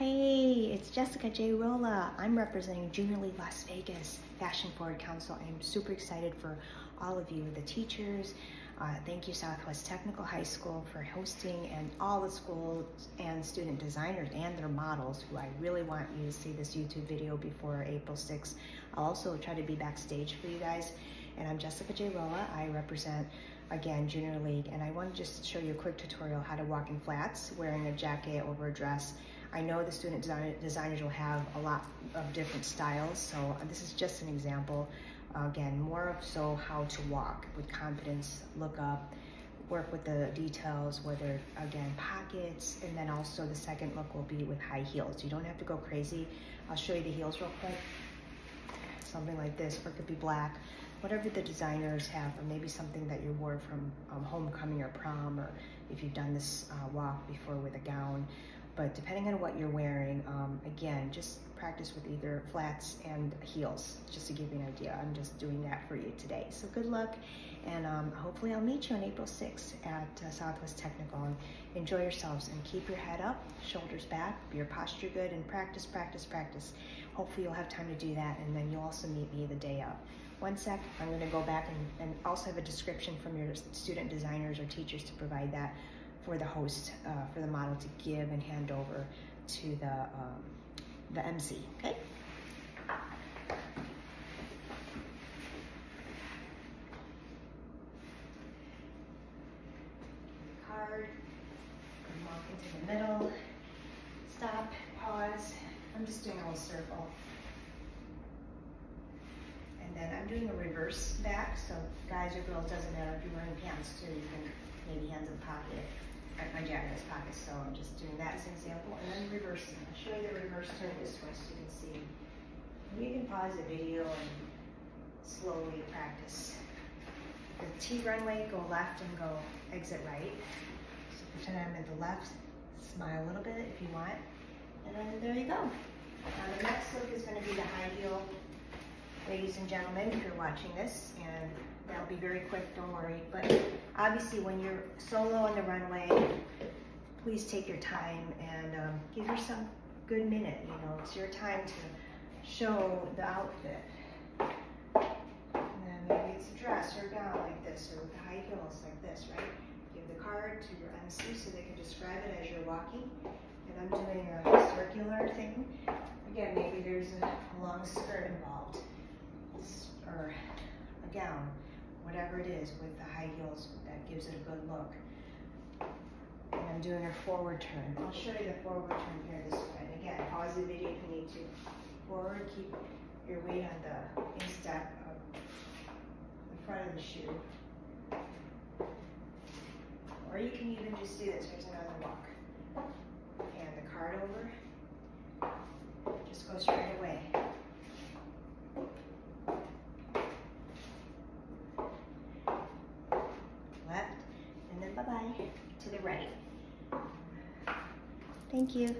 Hey, it's Jessica J. Rolla. I'm representing Junior League Las Vegas Fashion Forward Council. I'm super excited for all of you, the teachers. Uh, thank you Southwest Technical High School for hosting and all the schools and student designers and their models who I really want you to see this YouTube video before April 6th. I'll also try to be backstage for you guys. And I'm Jessica J. Rolla. I represent again, Junior League, and I want to just show you a quick tutorial how to walk in flats wearing a jacket over a dress. I know the student design designers will have a lot of different styles, so this is just an example. Again, more of so how to walk with confidence, look up, work with the details, whether, again, pockets, and then also the second look will be with high heels. You don't have to go crazy. I'll show you the heels real quick. Something like this, or it could be black whatever the designers have, or maybe something that you wore from um, homecoming or prom, or if you've done this uh, walk before with a gown. But depending on what you're wearing, um, again, just practice with either flats and heels, just to give you an idea. I'm just doing that for you today. So good luck, and um, hopefully I'll meet you on April 6th at uh, Southwest Technical. And enjoy yourselves and keep your head up, shoulders back, your posture good, and practice, practice, practice. Hopefully you'll have time to do that, and then you'll also meet me the day of. One sec, I'm gonna go back and, and also have a description from your student designers or teachers to provide that for the host, uh, for the model to give and hand over to the, um, the MC, okay? Card, walk into the middle, stop, pause. I'm just doing a little circle. And then I'm doing a reverse back, so guys or girls, doesn't matter if you're wearing pants too, you can maybe hands in the pocket. My jacket has pockets, so I'm just doing that as an example, and then reversing. I'll show you the reverse turn this way so you can see. You can pause the video and slowly practice. The T runway, go left and go exit right. So pretend I'm at the left, smile a little bit if you want, and then there you go. Now the next look is gonna be ladies and gentlemen, if you're watching this, and that'll be very quick, don't worry. But obviously when you're solo on the runway, please take your time and um, give yourself a good minute, you know, it's your time to show the outfit. And then maybe it's a dress or a gown like this, or with the high heels like this, right? Give the card to your MC so they can describe it as you're walking. And I'm doing a circular thing. Again, maybe there's a long skirt involved or a gown, whatever it is with the high heels that gives it a good look. And I'm doing a forward turn. I'll show you the forward turn here this way. Again, pause the video if you need to. Forward, keep your weight on the instep of the front of the shoe. Or you can even just do this. Here's another walk. And the card over. Just go straight away. To the right. Thank you.